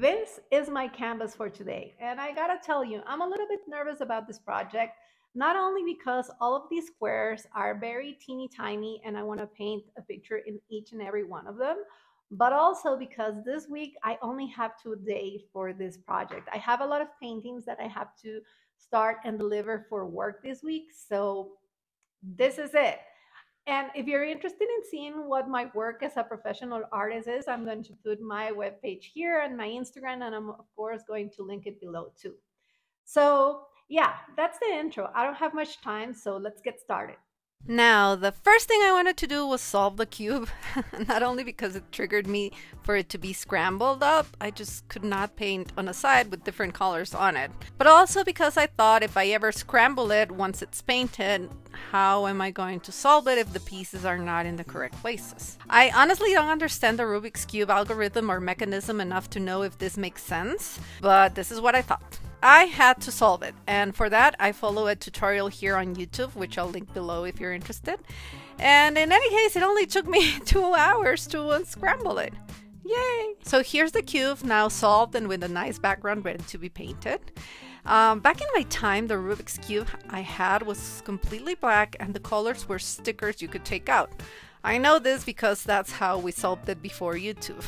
this is my canvas for today. And I gotta tell you, I'm a little bit nervous about this project, not only because all of these squares are very teeny tiny and I wanna paint a picture in each and every one of them, but also because this week I only have two days for this project. I have a lot of paintings that I have to start and deliver for work this week. So this is it. And if you're interested in seeing what my work as a professional artist is, I'm going to put my webpage here and my Instagram, and I'm, of course, going to link it below too. So, yeah, that's the intro. I don't have much time, so let's get started. Now, the first thing I wanted to do was solve the cube, not only because it triggered me for it to be scrambled up, I just could not paint on a side with different colors on it, but also because I thought if I ever scramble it once it's painted, how am I going to solve it if the pieces are not in the correct places? I honestly don't understand the Rubik's Cube algorithm or mechanism enough to know if this makes sense, but this is what I thought. I had to solve it, and for that, I follow a tutorial here on YouTube, which I'll link below if you're interested. And in any case, it only took me two hours to unscramble it. Yay! So here's the cube now solved and with a nice background ready to be painted. Um, back in my time, the Rubik's Cube I had was completely black and the colors were stickers you could take out. I know this because that's how we solved it before YouTube.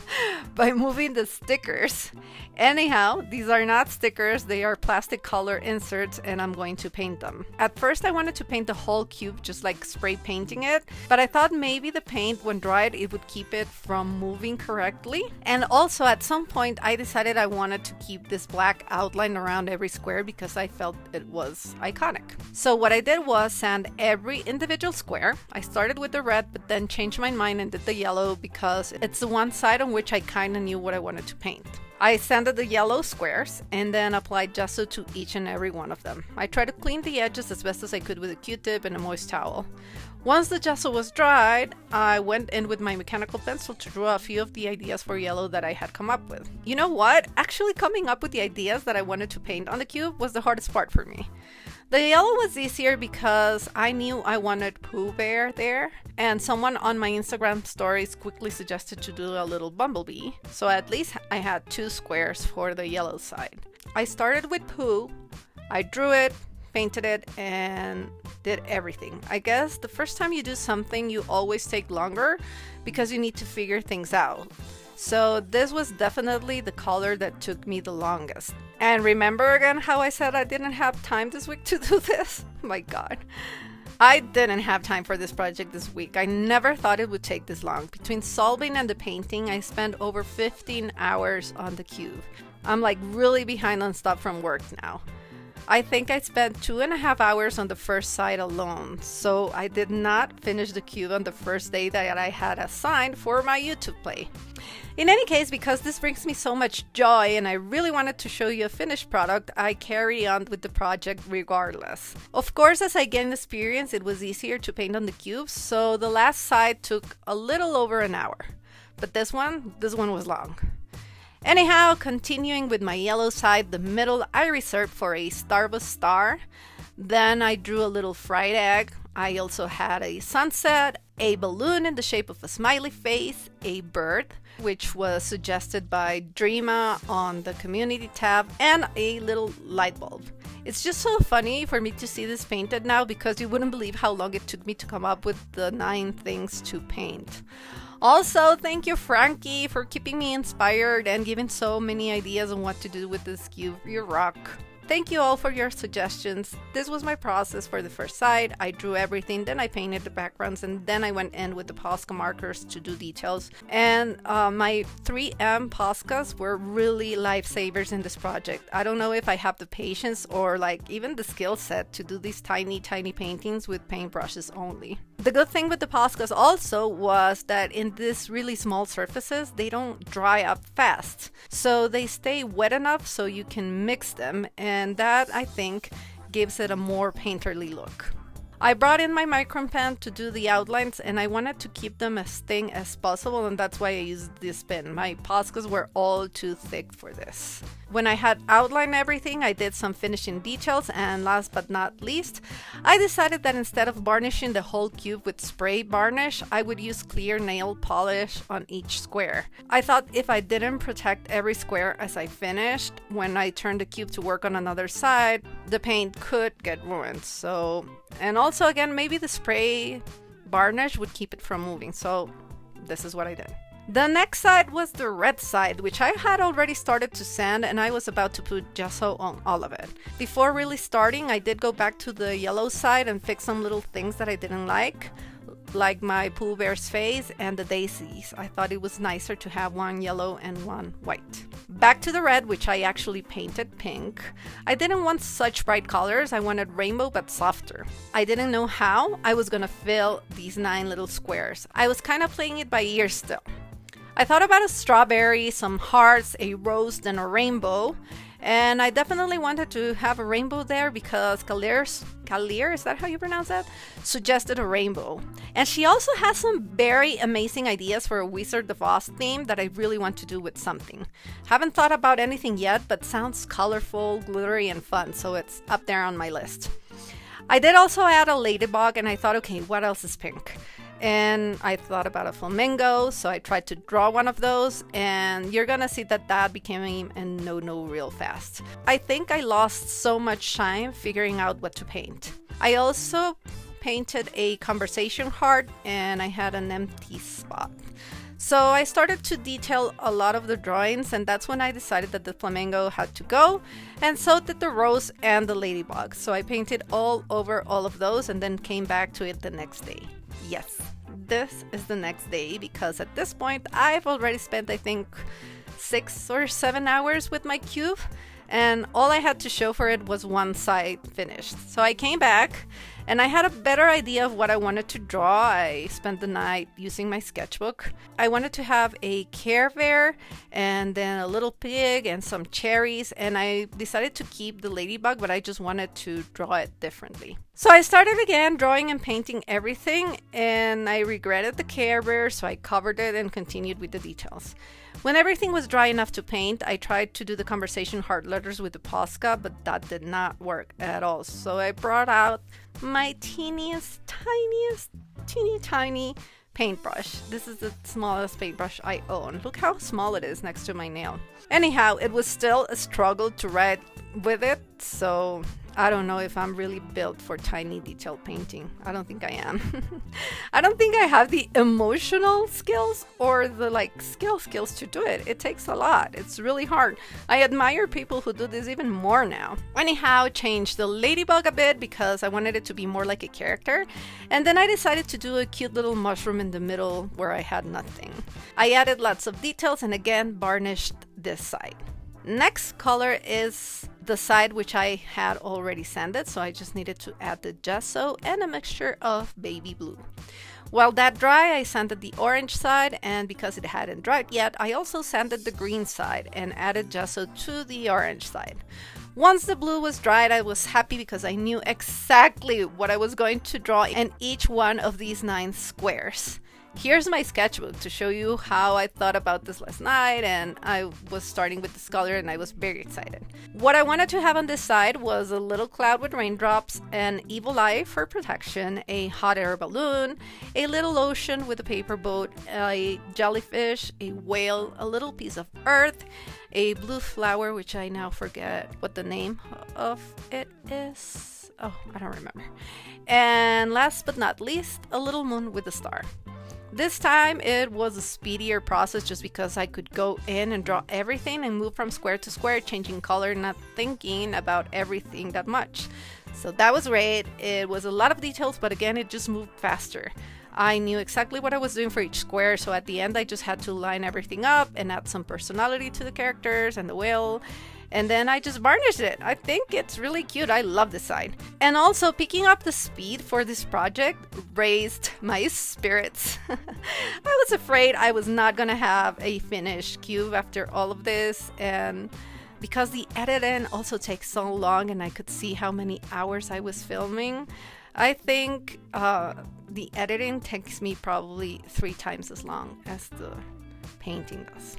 By moving the stickers. Anyhow, these are not stickers, they are plastic color inserts and I'm going to paint them. At first I wanted to paint the whole cube just like spray painting it, but I thought maybe the paint when dried it would keep it from moving correctly. And also at some point I decided I wanted to keep this black outline around every square because I felt it was iconic. So what I did was sand every individual square. I started with the red red, but then changed my mind and did the yellow because it's the one side on which I kind of knew what I wanted to paint. I sanded the yellow squares and then applied gesso to each and every one of them. I tried to clean the edges as best as I could with a q-tip and a moist towel. Once the gesso was dried, I went in with my mechanical pencil to draw a few of the ideas for yellow that I had come up with. You know what? Actually coming up with the ideas that I wanted to paint on the cube was the hardest part for me. The yellow was easier because I knew I wanted Pooh Bear there, and someone on my Instagram stories quickly suggested to do a little bumblebee, so at least I had two squares for the yellow side. I started with Pooh, I drew it, painted it, and did everything. I guess the first time you do something, you always take longer because you need to figure things out. So this was definitely the color that took me the longest. And remember again how I said I didn't have time this week to do this? my god. I didn't have time for this project this week. I never thought it would take this long. Between solving and the painting, I spent over 15 hours on the cube. I'm like really behind on stuff from work now. I think I spent two and a half hours on the first side alone, so I did not finish the cube on the first day that I had assigned for my YouTube play. In any case, because this brings me so much joy and I really wanted to show you a finished product, I carry on with the project regardless. Of course, as I gained experience, it was easier to paint on the cubes, so the last side took a little over an hour. But this one, this one was long. Anyhow, continuing with my yellow side, the middle I reserved for a Starburst star. Then I drew a little fried egg. I also had a sunset, a balloon in the shape of a smiley face, a bird, which was suggested by Dreama on the community tab, and a little light bulb. It's just so funny for me to see this painted now because you wouldn't believe how long it took me to come up with the nine things to paint. Also, thank you, Frankie, for keeping me inspired and giving so many ideas on what to do with this cube. You rock. Thank you all for your suggestions. This was my process for the first side. I drew everything, then I painted the backgrounds, and then I went in with the Posca markers to do details. And uh, my 3M Poscas were really lifesavers in this project. I don't know if I have the patience or like even the skill set to do these tiny, tiny paintings with paintbrushes only. The good thing with the Poscas also was that in these really small surfaces, they don't dry up fast. So they stay wet enough so you can mix them and and that I think gives it a more painterly look. I brought in my micron pen to do the outlines and I wanted to keep them as thin as possible and that's why I used this pen. My Poscas were all too thick for this. When I had outlined everything, I did some finishing details and last but not least, I decided that instead of varnishing the whole cube with spray varnish, I would use clear nail polish on each square. I thought if I didn't protect every square as I finished, when I turned the cube to work on another side, the paint could get ruined. So, and also again, maybe the spray varnish would keep it from moving. So this is what I did. The next side was the red side, which I had already started to sand and I was about to put gesso on all of it. Before really starting, I did go back to the yellow side and fix some little things that I didn't like, like my Pooh Bear's face and the daisies. I thought it was nicer to have one yellow and one white. Back to the red, which I actually painted pink. I didn't want such bright colors, I wanted rainbow but softer. I didn't know how I was gonna fill these nine little squares. I was kind of playing it by ear still. I thought about a strawberry, some hearts, a rose, and a rainbow. And I definitely wanted to have a rainbow there because Klair's, Kalir, is that how you pronounce that? Suggested a rainbow. And she also has some very amazing ideas for a Wizard of Oz theme that I really want to do with something. Haven't thought about anything yet, but sounds colorful, glittery, and fun, so it's up there on my list. I did also add a ladybug, and I thought, okay, what else is pink? And I thought about a flamingo, so I tried to draw one of those, and you're gonna see that that became a no-no real fast. I think I lost so much time figuring out what to paint. I also painted a conversation heart, and I had an empty spot. So I started to detail a lot of the drawings, and that's when I decided that the flamingo had to go, and so did the rose and the ladybug. So I painted all over all of those and then came back to it the next day. Yes, this is the next day because at this point I've already spent, I think, six or seven hours with my cube, and all I had to show for it was one side finished. So I came back and I had a better idea of what I wanted to draw. I spent the night using my sketchbook. I wanted to have a Care Bear and then a little pig and some cherries, and I decided to keep the ladybug, but I just wanted to draw it differently. So I started again drawing and painting everything, and I regretted the Care Bear, so I covered it and continued with the details. When everything was dry enough to paint, I tried to do the conversation heart letters with the Posca, but that did not work at all. So I brought out my teeniest, tiniest, teeny tiny paintbrush. This is the smallest paintbrush I own. Look how small it is next to my nail. Anyhow, it was still a struggle to write with it, so I don't know if I'm really built for tiny detail painting. I don't think I am. I don't think I have the emotional skills or the like skill skills to do it. It takes a lot. It's really hard. I admire people who do this even more now. Anyhow, changed the ladybug a bit because I wanted it to be more like a character. And then I decided to do a cute little mushroom in the middle where I had nothing. I added lots of details and again varnished this side. Next color is the side which I had already sanded, so I just needed to add the gesso and a mixture of baby blue. While that dry, I sanded the orange side, and because it hadn't dried yet, I also sanded the green side and added gesso to the orange side. Once the blue was dried, I was happy because I knew exactly what I was going to draw in each one of these nine squares. Here's my sketchbook to show you how I thought about this last night, and I was starting with this color and I was very excited. What I wanted to have on this side was a little cloud with raindrops, an evil eye for protection, a hot air balloon, a little ocean with a paper boat, a jellyfish, a whale, a little piece of earth, a blue flower, which I now forget what the name of it is. Oh, I don't remember. And last but not least, a little moon with a star. This time it was a speedier process just because I could go in and draw everything and move from square to square, changing color, not thinking about everything that much. So that was great. It was a lot of details, but again, it just moved faster. I knew exactly what I was doing for each square, so at the end, I just had to line everything up and add some personality to the characters and the wheel and then I just varnished it. I think it's really cute. I love the side. And also picking up the speed for this project raised my spirits. I was afraid I was not gonna have a finished cube after all of this and because the editing also takes so long and I could see how many hours I was filming, I think uh, the editing takes me probably three times as long as the painting does.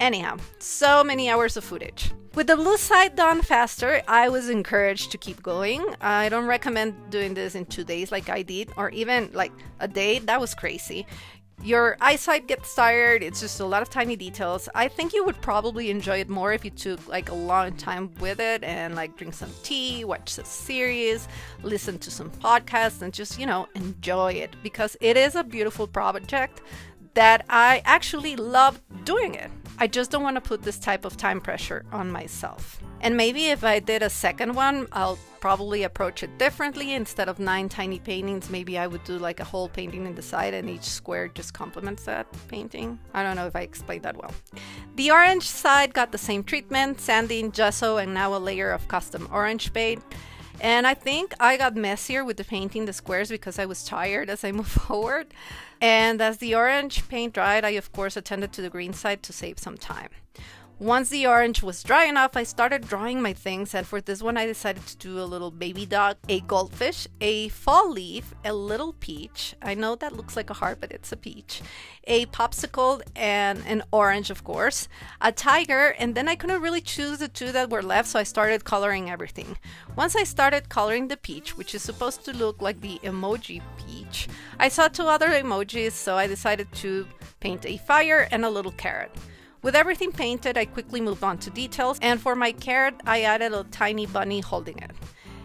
Anyhow, so many hours of footage. With the blue side done faster, I was encouraged to keep going. I don't recommend doing this in two days like I did, or even like a day. That was crazy. Your eyesight gets tired, it's just a lot of tiny details. I think you would probably enjoy it more if you took like a long time with it and like drink some tea, watch a series, listen to some podcasts, and just, you know, enjoy it because it is a beautiful project that I actually love doing it. I just don't want to put this type of time pressure on myself. And maybe if I did a second one, I'll probably approach it differently. Instead of nine tiny paintings, maybe I would do like a whole painting in the side and each square just complements that painting. I don't know if I explained that well. The orange side got the same treatment, sanding, gesso, and now a layer of custom orange paint. And I think I got messier with the painting the squares because I was tired as I moved forward. And as the orange paint dried, I of course attended to the green side to save some time. Once the orange was dry enough, I started drawing my things, and for this one, I decided to do a little baby dog, a goldfish, a fall leaf, a little peach. I know that looks like a heart, but it's a peach. A popsicle and an orange, of course, a tiger, and then I couldn't really choose the two that were left, so I started coloring everything. Once I started coloring the peach, which is supposed to look like the emoji peach, I saw two other emojis, so I decided to paint a fire and a little carrot. With everything painted, I quickly moved on to details, and for my carrot, I added a tiny bunny holding it.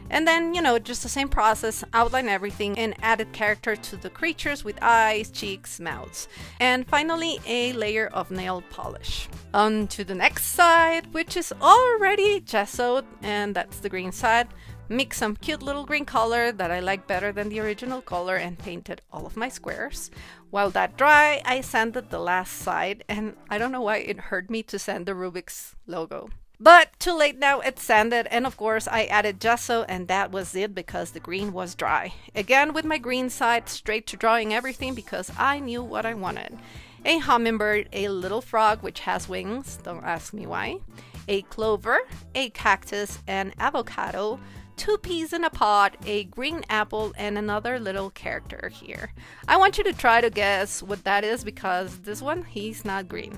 And then, you know, just the same process, outline everything and added character to the creatures with eyes, cheeks, mouths. And finally, a layer of nail polish. On to the next side, which is already gessoed, and that's the green side. Mix some cute little green color that I like better than the original color and painted all of my squares. While that dry, I sanded the last side, and I don't know why it hurt me to sand the Rubik's logo. But too late now, it's sanded, and of course I added gesso, and that was it because the green was dry. Again with my green side, straight to drawing everything because I knew what I wanted. A hummingbird, a little frog which has wings, don't ask me why, a clover, a cactus, an avocado, two peas in a pod, a green apple, and another little character here. I want you to try to guess what that is because this one, he's not green.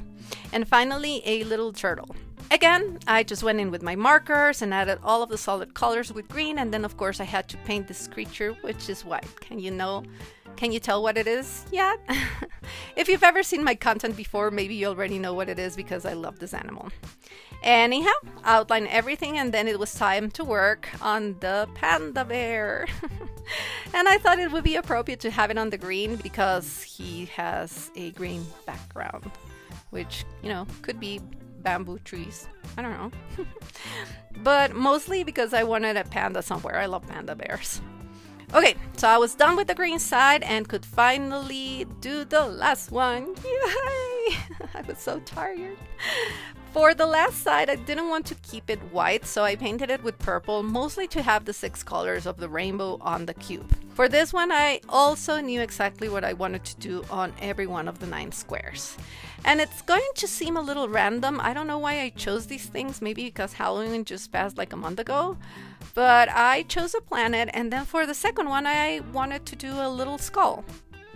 And finally, a little turtle. Again, I just went in with my markers and added all of the solid colors with green, and then of course I had to paint this creature, which is white. Can you know? Can you tell what it is yet? if you've ever seen my content before, maybe you already know what it is because I love this animal. Anyhow, I outline everything, and then it was time to work on the panda bear. and I thought it would be appropriate to have it on the green because he has a green background, which, you know, could be bamboo trees. I don't know. but mostly because I wanted a panda somewhere. I love panda bears. Okay, so I was done with the green side and could finally do the last one. Yay! I was so tired. For the last side, I didn't want to keep it white, so I painted it with purple, mostly to have the six colors of the rainbow on the cube. For this one, I also knew exactly what I wanted to do on every one of the nine squares. And it's going to seem a little random. I don't know why I chose these things, maybe because Halloween just passed like a month ago. But I chose a planet, and then for the second one, I wanted to do a little skull.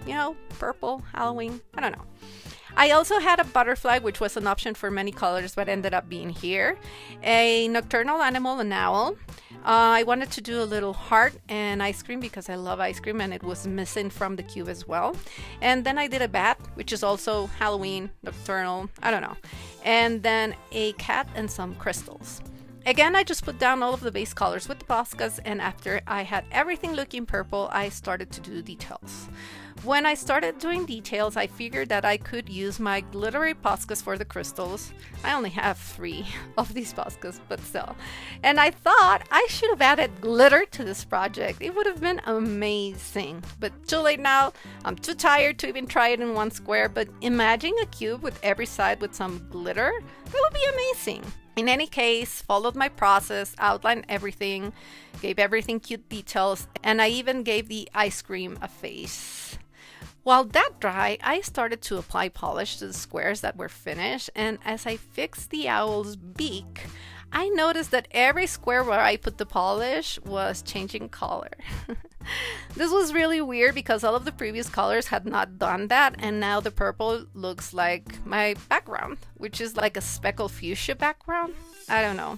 You know, purple, Halloween, I don't know. I also had a butterfly, which was an option for many colors, but ended up being here. A nocturnal animal, an owl. Uh, I wanted to do a little heart and ice cream because I love ice cream and it was missing from the cube as well. And then I did a bat, which is also Halloween, nocturnal, I don't know. And then a cat and some crystals. Again, I just put down all of the base colors with the Poscas, and after I had everything looking purple, I started to do details. When I started doing details, I figured that I could use my glittery Poscas for the crystals. I only have three of these Poscas, but still. And I thought I should have added glitter to this project. It would have been amazing. But too late now. I'm too tired to even try it in one square, but imagine a cube with every side with some glitter. That would be amazing. In any case, followed my process, outlined everything, gave everything cute details, and I even gave the ice cream a face. While that dried, I started to apply polish to the squares that were finished, and as I fixed the owl's beak, I noticed that every square where I put the polish was changing color. this was really weird because all of the previous colors had not done that and now the purple looks like my background, which is like a speckled fuchsia background. I don't know.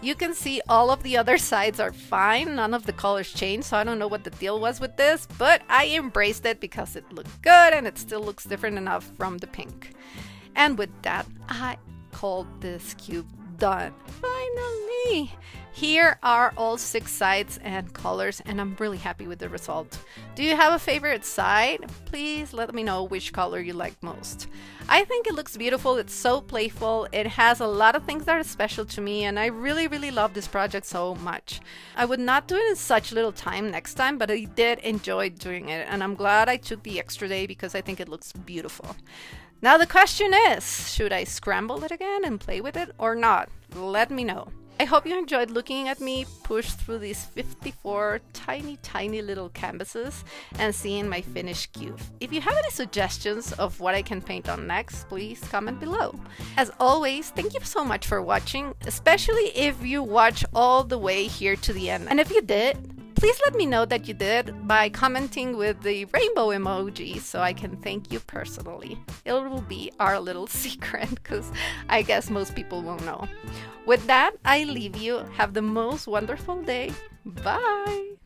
You can see all of the other sides are fine. None of the colors changed, so I don't know what the deal was with this, but I embraced it because it looked good and it still looks different enough from the pink. And with that, I called this cube done. Finally! Here are all six sides and colors and I'm really happy with the result. Do you have a favorite side? Please let me know which color you like most. I think it looks beautiful, it's so playful, it has a lot of things that are special to me and I really really love this project so much. I would not do it in such little time next time but I did enjoy doing it and I'm glad I took the extra day because I think it looks beautiful. Now the question is, should I scramble it again and play with it or not? Let me know. I hope you enjoyed looking at me push through these 54 tiny, tiny little canvases and seeing my finished cube. If you have any suggestions of what I can paint on next, please comment below. As always, thank you so much for watching, especially if you watch all the way here to the end. And if you did, Please let me know that you did by commenting with the rainbow emoji so I can thank you personally. It will be our little secret because I guess most people won't know. With that, I leave you. Have the most wonderful day. Bye.